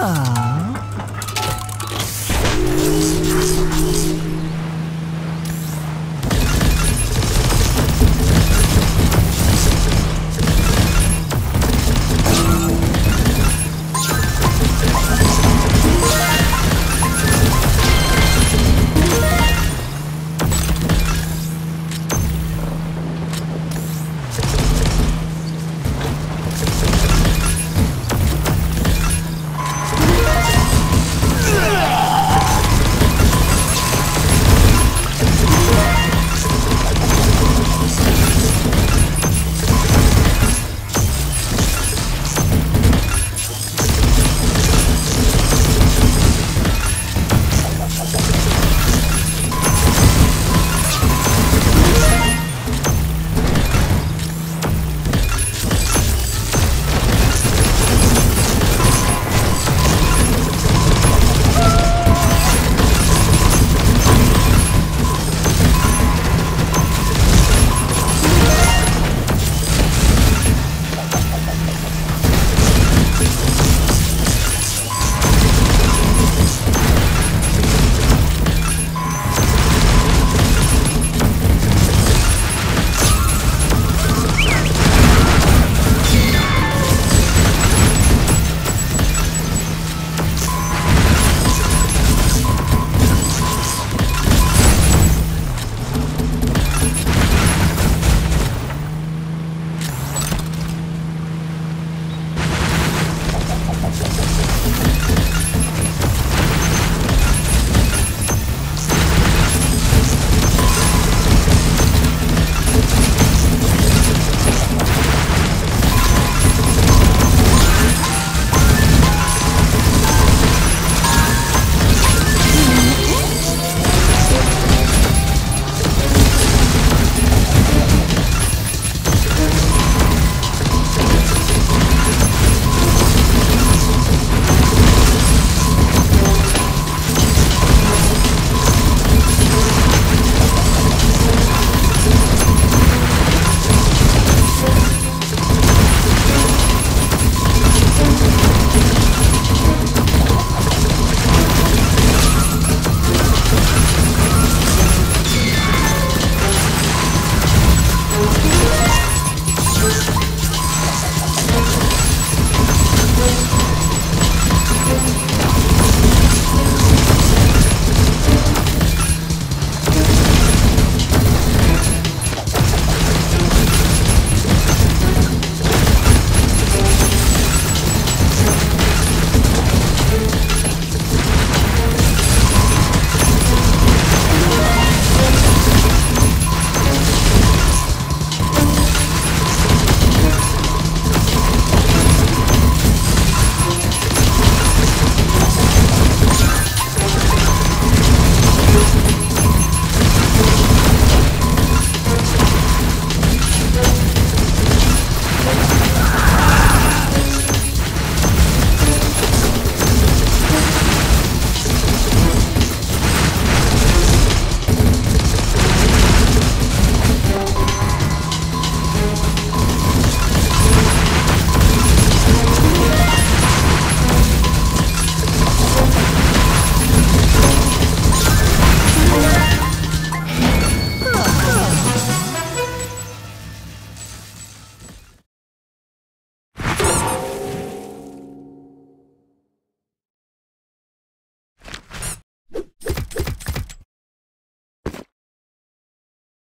Ah.